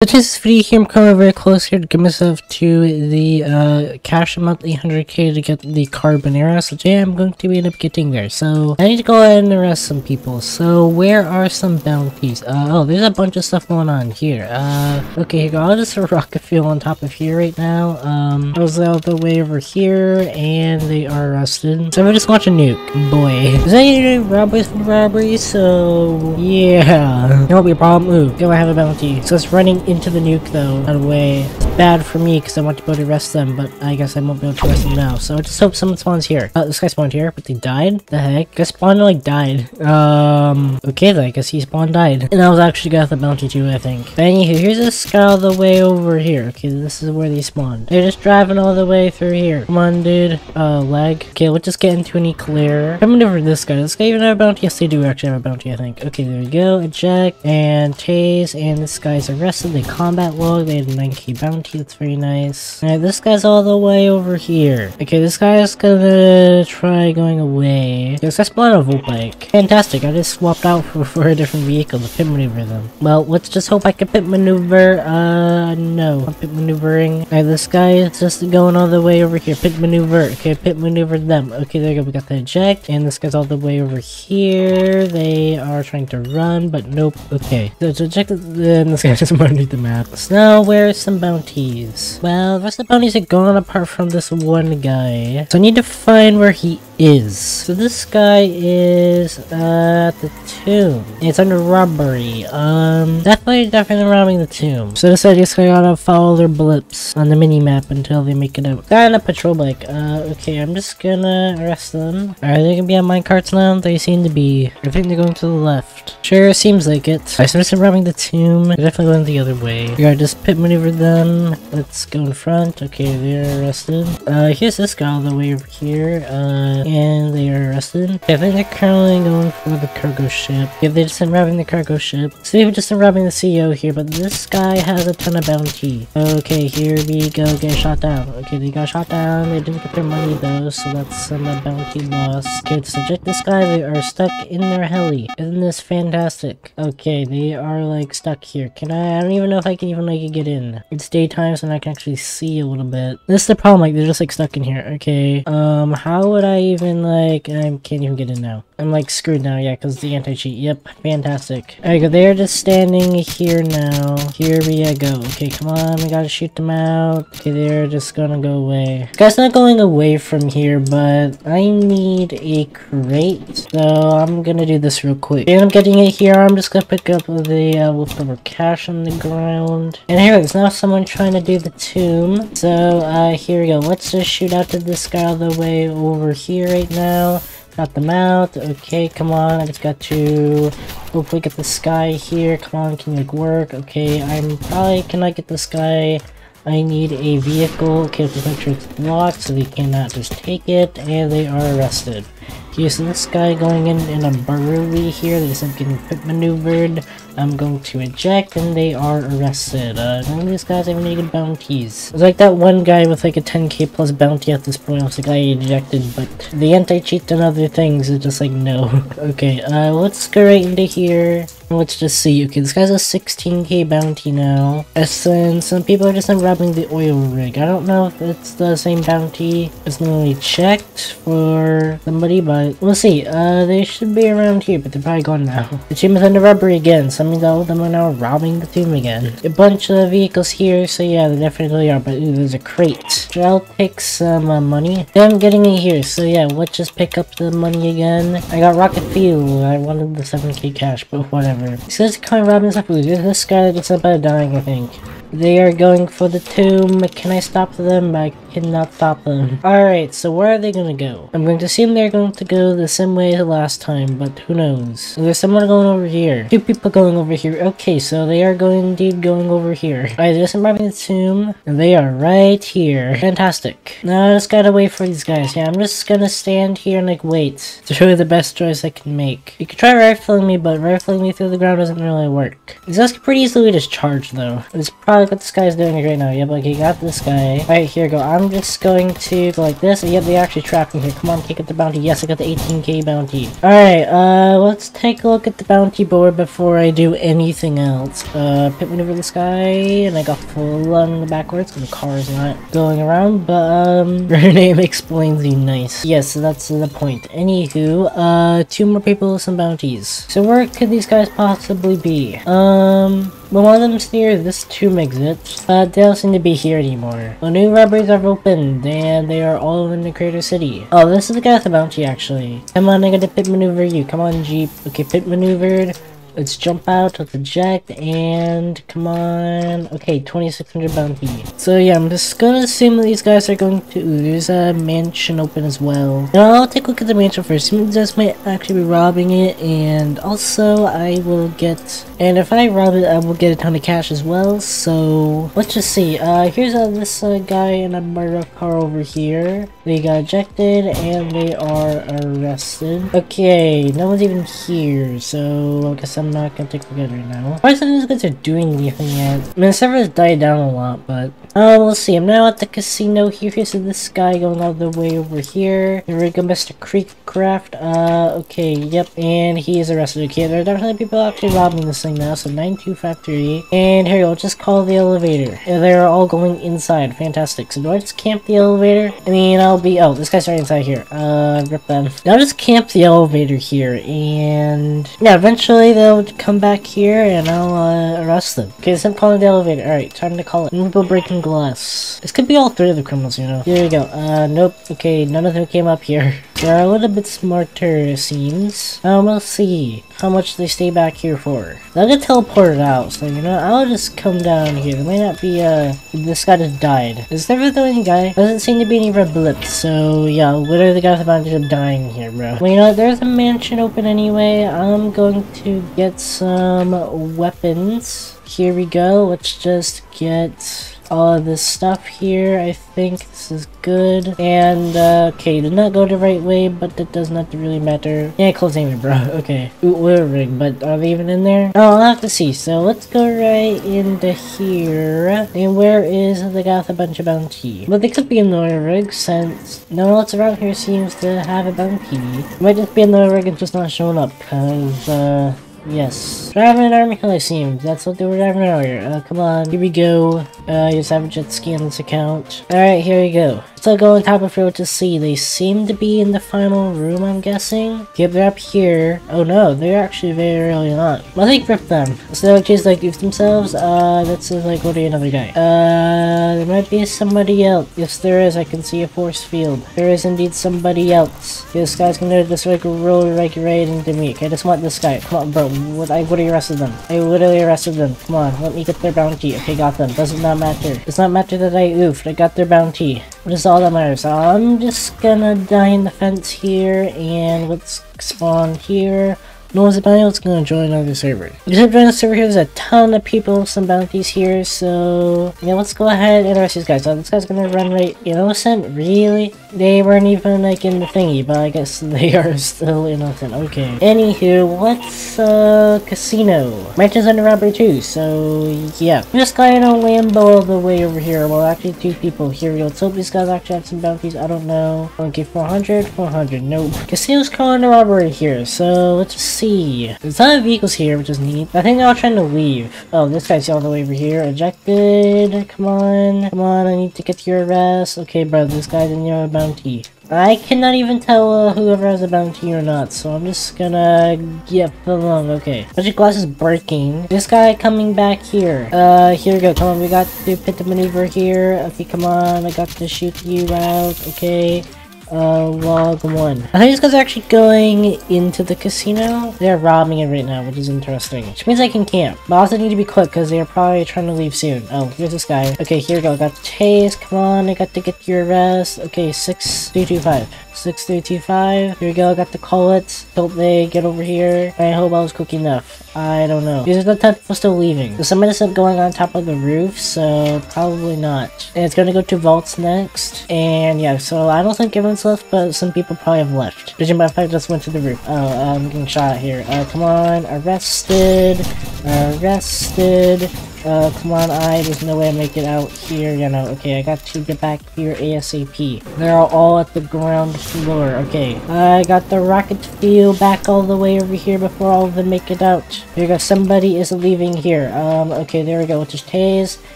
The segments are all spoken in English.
So this video here, I'm coming very close here to get myself to the uh, cash a monthly 100k to get the Carbonara. So yeah, I'm going to end up getting there. So I need to go ahead and arrest some people. So where are some bounties? Uh, oh, there's a bunch of stuff going on here. Uh, okay, here go. I'll just rock a fuel on top of here right now. Um, I was all the way over here and they are arrested. So we just watch a nuke. Boy, is that any robberies for robberies? So yeah, there won't be a problem. Ooh, go I have a bounty. So it's running into the nuke though, of way. It's bad for me because I want to be able to arrest them, but I guess I won't be able to arrest them now. So I just hope someone spawns here. Uh, this guy spawned here, but they died? The heck? This spawned like died. Um, okay then, I guess he spawned died. And I was actually got the bounty too, I think. But anywho, here's this guy all the way over here. Okay, this is where they spawned. They're just driving all the way through here. Come on, dude. Uh, leg. Okay, let's just get into any clear. I'm over this guy. Does this guy even have a bounty? Yes, they do actually have a bounty, I think. Okay, there we go. Eject and tase, and this guy's arrested. They combat log. They had a 9k bounty. That's very nice. Alright, this guy's all the way over here. Okay, this guy is gonna try going away. Yes, that's spawned a volt bike. Fantastic. I just swapped out for, for a different vehicle to pit maneuver them. Well, let's just hope I can pit maneuver. Uh, no. I'm pit maneuvering. Alright, this guy is just going all the way over here. Pit maneuver. Okay, pit maneuver them. Okay, there you go. We got the eject. And this guy's all the way over here. They are trying to run, but nope. Okay. So it's ejected. Then this guy just underneath the map. So now, where are some bounties? Well, the rest of the bounties are gone apart from this one guy. So I need to find where he is. So this guy is at the tomb. It's under robbery. Um, definitely, definitely robbing the tomb. So this I just gotta follow their blips on the mini map until they make it out. Guy on a patrol bike. Uh, okay, I'm just gonna arrest them. Are they gonna be on my carts now? They seem to be. I think they're going to the left. Sure, seems like it. I started robbing the tomb. They're definitely going the other way. We gotta just pit maneuver them. Let's go in front. Okay, they're arrested. Uh, here's this guy all the way over here. Uh, and they are arrested. They're currently going for the cargo ship. Yeah, they just robbing the cargo ship. So they've just robbing the CEO here, but this guy has a ton of bounty. Okay, here we go. Get shot down. Okay, they got shot down. They didn't get their money though, so that's some uh, bounty loss. Okay, to subject this guy, they are stuck in their heli. Isn't this fantastic? Okay, they are like stuck here. Can I? I don't even know if I can even like get in. It's daytime, so I can actually see a little bit. This is the problem. Like they're just like stuck in here. Okay. Um, how would I even like? I can't even get in now. I'm like screwed now, yeah, because the anti-cheat. Yep, fantastic. Alright, go. They're just standing here now. Here we go. Okay, come on, we gotta shoot them out. Okay, they're just gonna go away. This guy's not going away from here, but I need a crate, so I'm gonna do this real quick. And I'm getting it here. I'm just gonna pick up the uh, leftover cash on the ground. And here it's now someone trying to do the tomb. So uh, here we go. Let's just shoot out to this guy all the way over here right now. Got them out. Okay, come on. I just got to hopefully get this guy here. Come on, can you like work? Okay, I'm probably cannot get this guy. I need a vehicle. Okay, let's make sure it's blocked so they cannot just take it. And they are arrested. Okay, so this guy going in in a burly here. They said getting pit maneuvered. I'm going to eject and they are arrested. Uh, none of these guys have any good bounties. It's like that one guy with like a 10k plus bounty at this point. I was like, I ejected, but the anti-cheat and other things is just like, no. okay, uh, let's go right into here. Let's just see. Okay, this guy's a 16k bounty now. And some people are just like, robbing the oil rig. I don't know if it's the same bounty. It's not really checked for somebody, but we'll see. Uh, they should be around here, but they're probably gone now. The team is under robbery again. So all of them are now robbing the tomb again. A bunch of vehicles here, so yeah, they definitely are, but ooh, there's a crate. So I'll take some uh, money. Yeah, I'm getting it here, so yeah, let's just pick up the money again. I got rocket fuel. I wanted the 7k cash, but whatever. Says kind of robbing stuff. Ooh, this guy up by dying, I think. They are going for the tomb. Can I stop them? I cannot stop them. Alright, so where are they gonna go? I'm going to assume they're going to go the same way as last time, but who knows? There's someone going over here. Two people going over here. Okay, so they are going indeed going over here. Some robbing the tomb, and they are right here. Fantastic. Now I just gotta wait for these guys. Yeah, I'm just gonna stand here and like wait show you the best choice I can make. You could try rifling me, but rifling me through the ground doesn't really work. These guys pretty easily just charge though. It's probably what this guy's doing right now. Yep, like he got this guy. Alright, here go. I'm just going to go like this. Yep, they actually trapped me here. Come on, kick up the bounty. Yes, I got the 18k bounty. Alright, uh, let's take a look at the bounty board before I do anything else. Uh, pit maneuver this guy, and I got flung backwards because the car is not going around, but, um, her name explains the nice. Yes, that's the point. Anywho, uh, two more people some bounties. So where could these guys possibly be? Um, well, one of them's near this tomb exit, but uh, they don't seem to be here anymore. Well, new robberies have opened, and they are all in the Crater City. Oh, this is the guy with the bounty, actually. Come on, I gotta pit maneuver you. Come on, Jeep. Okay, pit maneuvered. Let's jump out, of the eject, and come on. Okay, 2600 bounty. So yeah, I'm just gonna assume that these guys are going to... Ooh, there's a mansion open as well. I'll take a look at the mansion first. Some guys might actually be robbing it, and also I will get... And if I rob it, I will get a ton of cash as well, so... Let's just see. Uh, here's uh, this uh, guy in a murder car over here. They got ejected, and they are arrested. Okay, no one's even here, so I guess I'm I'm not gonna take look at right now. Why is these guys are doing anything yet? I mean, the server has died down a lot, but... Uh, we'll see. I'm now at the casino here. Here's this guy going all the way over here. Here we go, Mr. Creekcraft. Uh, okay, yep. And he is arrested. Okay, there are definitely people actually robbing this thing now, so 9253. And here we go, just call the elevator. They're all going inside. Fantastic. So do I just camp the elevator? I mean, I'll be... Oh, this guy's right inside here. Uh, rip them. I'll just camp the elevator here, and... Yeah, eventually they'll come back here and I'll uh, arrest them. Okay, so I'm calling the elevator. Alright, time to call it. People breaking glass. This could be all three of the criminals, you know. Here we go. Uh, nope. Okay, none of them came up here. They're a little bit smarter, it seems. Um, we'll see how much they stay back here for. They'll get teleported out, so you know, I'll just come down here. There may not be, uh, this guy just died. Is there the any guy? Doesn't seem to be any red blips, so yeah, literally the guy's about to die here, bro. Well, you know, there's a mansion open anyway. I'm going to get some weapons. Here we go. Let's just get all of this stuff here. I think this is good. And, uh, okay, did not go the right way, but that does not really matter. Yeah, close aiming, bro. Okay. Ooh, ring, but are they even in there? Oh, I'll have to see. So let's go right into here. And where is the guy with a bunch of bounty? Well, they could be in the rig since no one else around here seems to have a bounty. Might just be in the rig and just not showing up, because, uh, Yes. Driving an army coliseum. That's what they were driving earlier. Uh, come on. Here we go. Uh, you have a jet ski on this account. Alright, here we go. So go on top of field to see. They seem to be in the final room, I'm guessing. Yep, they're up here. Oh no, they're actually very early on. I think rip them. So they'll just like goof themselves. Uh, that's like, what are another guy? Uh, there might be somebody else. Yes, there is. I can see a force field. There is indeed somebody else. This guy's gonna just like roll like right into me. Okay, I just want this guy. Come on, bro. What I literally arrested them. I literally arrested them. Come on, let me get their bounty. Okay, got them. Does not not matter. Does not matter that I oofed. I got their bounty. What is all that matters? I'm just gonna die in the fence here, and let's spawn here. No one's about else gonna join another server. Except join the server here, there's a ton of people, some bounties here, so yeah, let's go ahead and arrest these guys. This guy's gonna run right innocent? Really? They weren't even like in the thingy, but I guess they are still innocent. Okay. Anywho, what's uh casino? Mansion's under robbery too, so yeah. This guy in a Lambo all the way over here. Well actually two people. Here. Let's hope these guys actually have some bounties. I don't know. Okay, 400, 400. Nope. Casino's calling a robbery here, so let's just see. There's a ton of vehicles here, which is neat. I think they're all trying to leave. Oh, this guy's all the way over here. Ejected. Come on. Come on, I need to get your arrest. Okay, bro, this guy's in your bounty. I cannot even tell uh, whoever has a bounty or not, so I'm just gonna get along. Okay. Magic Glass is breaking. This guy coming back here. Uh, here we go. Come on, we got to pit the maneuver here. Okay, come on. I got to shoot you out. Okay uh, log one. I think this guy's actually going into the casino. They're robbing it right now, which is interesting. Which means I can camp. But I also need to be quick because they're probably trying to leave soon. Oh, here's this guy. Okay, here we go. Got the chase. Come on, I got to get your arrest. Okay, 6325. 6325. Here we go, got the collets. Hope they get over here. I hope I was quick enough. I don't know. These are the type people still leaving. So some of this up going on top of the roof, so probably not. And it's gonna go to vaults next. And yeah, so I don't think everyone's left, but some people probably have left. Judging by the fact just went to the roof. Oh, I'm getting shot here. Uh, come on, arrested, arrested. Uh, come on, I, there's no way I make it out here, you know, okay, I got to get back here ASAP. They're all at the ground floor, okay. I got the rocket fuel back all the way over here before all of them make it out. Here we go, somebody is leaving here. Um, okay, there we go, is Taze.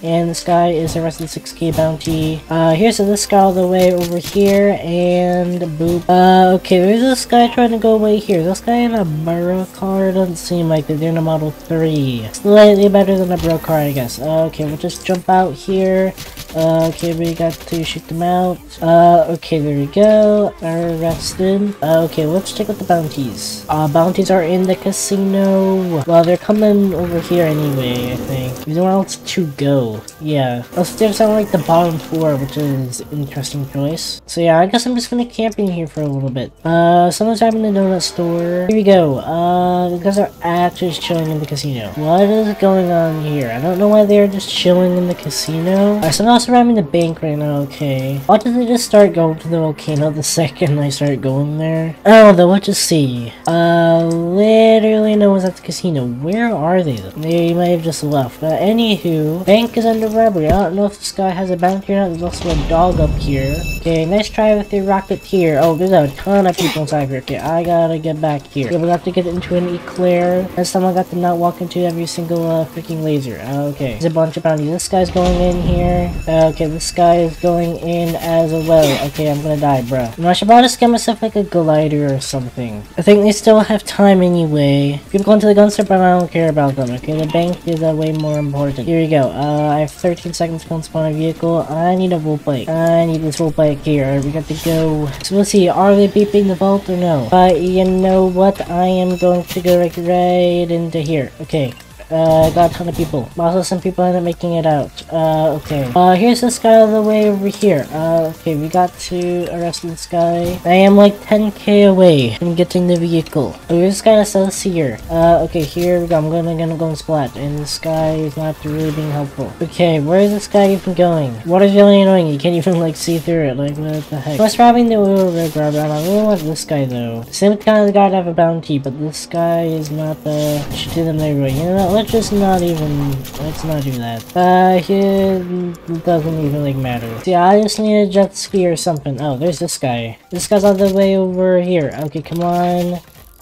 And this guy is the rest of the 6k bounty. Uh, here's this guy all the way over here, and boop. Uh, okay, there's this guy trying to go away here. This guy in a burrow car doesn't seem like. They're in a Model 3. Slightly better than a bro car, I guess. Uh, okay, we'll just jump out here. Uh, okay, we got to shoot them out. Uh, okay, there we go. Arrested. Uh, okay, let's check out the bounties. Uh, bounties are in the casino. Well, they're coming over here anyway, I think. There's nowhere else to go. Yeah. Upstairs sound like the bottom floor, which is an interesting choice. So yeah, I guess I'm just gonna camp in here for a little bit. Uh, someone's having a donut store. Here we go. Uh, the guys are actually chilling in the casino. What is going on here? I don't know why they're just chilling in the casino. Alright, so now surrounding the bank right now, okay. Why did they just start going to the volcano the second I started going there? Oh, though, let's just see. Uh, literally no one's at the casino. Where are they? They might have just left. But anywho, bank is under robbery. I don't know if this guy has a bounty or not. There's also a dog up here. Okay, nice try with your rocket here. Oh, there's a ton of people inside here. Okay, I gotta get back here. Yeah, we have to get into an eclair. Time I got to not walk into every single uh, freaking laser. Okay, there's a bunch of bounties. This guy's going in here. Okay, this guy is going in as well. Okay, I'm gonna die, bro. You know, I should probably just get myself like a glider or something. I think they still have time anyway. People going to the gun store, but I don't care about them. Okay, the bank is uh, way more important. Here we go. Uh, I have 13 seconds to spawn a vehicle. I need a roll bike. I need this roll bike here. We got to go. So we'll see. Are they beeping the vault or no? But you know what? I am going to go right into here. Okay. Uh, got a ton of people. Also, some people up making it out. Uh, okay. Uh, here's this guy all the way over here. Uh, okay, we got to arrest this guy. I am like 10k away from getting the vehicle. Oh, this guy says here. Uh, okay, here we go. I'm gonna, gonna go and splat. And this guy is not really being helpful. Okay, where is this guy even going? What is really annoying? You can't even, like, see through it. Like, what the heck? What's robbing the oil rig grab I really want this guy, though. Same kind of guy to have a bounty, but this guy is not the... Should do them everywhere. You know what? Let's just not even, let's not do that. Uh, it doesn't even like matter. See, I just need a jet ski or something. Oh, there's this guy. This guy's all the way over here. Okay, come on.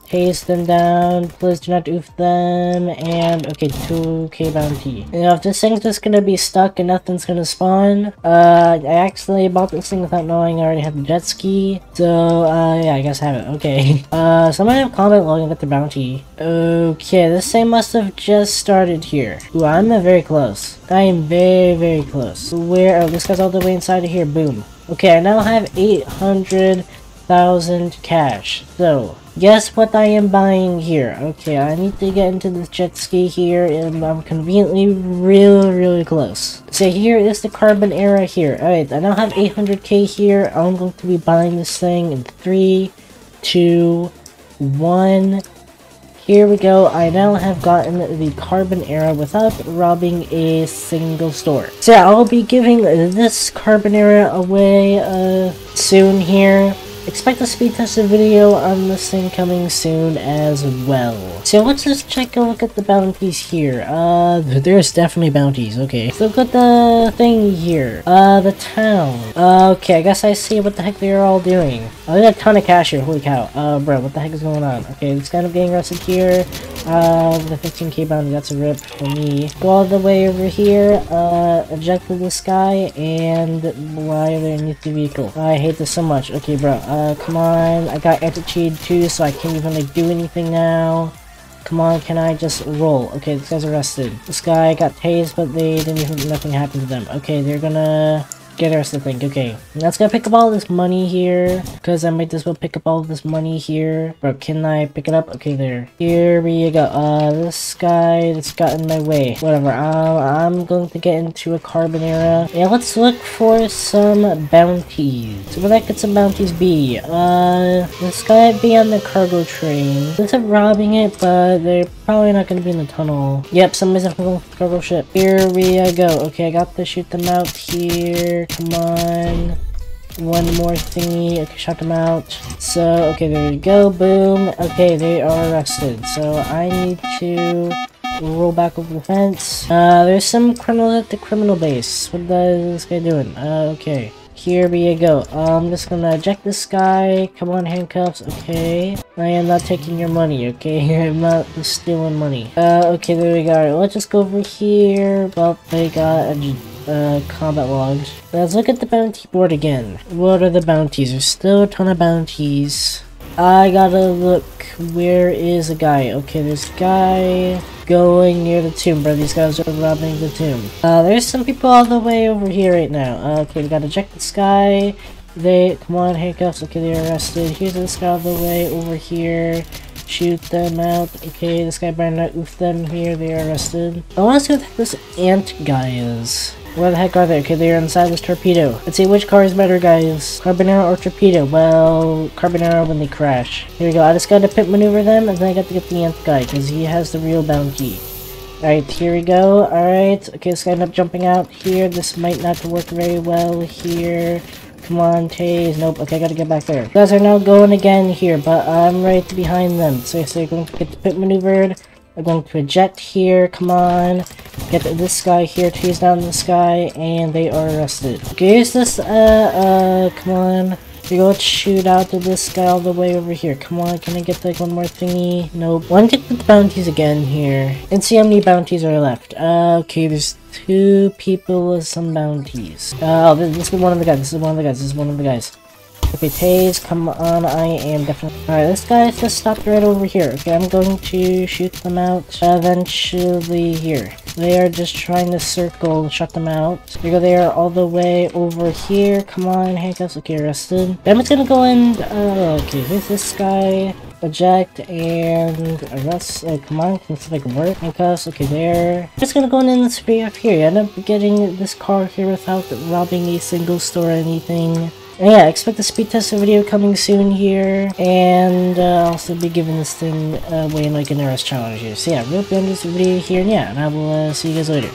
Haste them down, please do not oof them, and okay, 2k bounty. Know, if this thing's just gonna be stuck and nothing's gonna spawn, uh, I actually bought this thing without knowing I already had the jet ski, so, uh, yeah, I guess I have it, okay. Uh, somebody have comment logging with the bounty. Okay, this thing must have just started here. Ooh, I'm very close. I am very, very close. Where, oh, this guy's all the way inside of here, boom. Okay, I now have 800,000 cash, so, Guess what I am buying here? Okay, I need to get into this jet ski here, and I'm conveniently really, really close. So here is the Carbonara here. Alright, I now have 800k here. I'm going to be buying this thing in 3, 2, 1... Here we go, I now have gotten the Carbonara without robbing a single store. So I'll be giving this Carbonara away uh, soon here. Expect a speed tested video on this thing coming soon as well. So let's just check a look at the bounties here. Uh, there's definitely bounties, okay. So look at the thing here. Uh, the town. Uh, okay, I guess I see what the heck they're all doing. Oh, there's a ton of cash here, holy cow. Uh, bro, what the heck is going on? Okay, it's kind of getting arrested here. Uh, the 15k bounty, that's a rip for me. Go all the way over here, uh, eject this guy, and why needs the vehicle. I hate this so much. Okay, bro, uh, come on. I got anti-cheat too, so I can't even, like, do anything now. Come on, can I just roll? Okay, this guy's arrested. This guy got tased, but they didn't even, nothing happened to them. Okay, they're gonna get us to think. Okay, let's go pick up all this money here. Because I might as well pick up all this money here. Bro, can I pick it up? Okay, there. Here we go. Uh, this guy that's got in my way. Whatever. Uh, I'm going to get into a Carbonara. Yeah, let's look for some bounties. So where could some bounties be? Uh, this guy be on the cargo train. Looks like robbing it, but they're probably not going to be in the tunnel. Yep, somebody's on the cargo ship. Here we go. Okay, I got to shoot them out here. Come on. One more thingy. Okay, shut them out. So, okay, there we go. Boom. Okay, they are arrested. So, I need to roll back over the fence. Uh, there's some criminals at the criminal base. What is this guy doing? Uh, okay. Here we go. I'm just gonna eject this guy. Come on, handcuffs. Okay. I am not taking your money, okay? I'm not stealing money. Uh, okay, there we go. Let's just go over here. Well, they got a uh, combat logs. Let's look at the bounty board again. What are the bounties? There's still a ton of bounties. I gotta look. Where is a guy? Okay, there's a guy going near the tomb, bro. These guys are robbing the tomb. Uh, there's some people all the way over here right now. Uh, okay, we gotta check this guy. They, come on, handcuffs. Okay, they're arrested. Here's this guy all the way over here. Shoot them out. Okay, this guy better not oof them here. They are arrested. I wanna see what this ant guy is. Where the heck are they? Okay, they're inside this torpedo. Let's see which car is better, guys. Carbonara or torpedo? Well, Carbonara when they crash. Here we go. I just gotta pit maneuver them, and then I got to get the nth guy, because he has the real bounty. Alright, here we go. Alright. Okay, this guy end up jumping out here. This might not work very well here. Come on, Taze. Nope. Okay, I gotta get back there. You guys are now going again here, but I'm right behind them. So, so you're going to get the pit maneuvered. I'm going to eject here, come on. Get this guy here, tease down this guy, and they are arrested. Okay, is this, uh, uh, come on. We go, shoot out to this guy all the way over here. Come on, can I get like one more thingy? Nope. Want to get the bounties again here. And see how many bounties are left. Uh, okay, there's two people with some bounties. Uh, oh, this is one of the guys. This is one of the guys. This is one of the guys. Okay, Taze, come on, I am definitely- Alright, this guy just stopped right over here. Okay, I'm going to shoot them out eventually here. They are just trying to circle, shut them out. Here go, they are all the way over here. Come on, handcuffs. Okay, arrested. I'm just gonna go in, uh, okay, here's this guy. Eject and arrest. Uh, come on, if I work. Handcuffs. Okay, there. Just gonna go in and spray up here. You end up getting this car here without robbing a single store or anything. Yeah, expect a speed test video coming soon here, and uh, also be giving this thing away in like an RS challenge here. So yeah, real hope you enjoyed this video here, and yeah, and I will uh, see you guys later.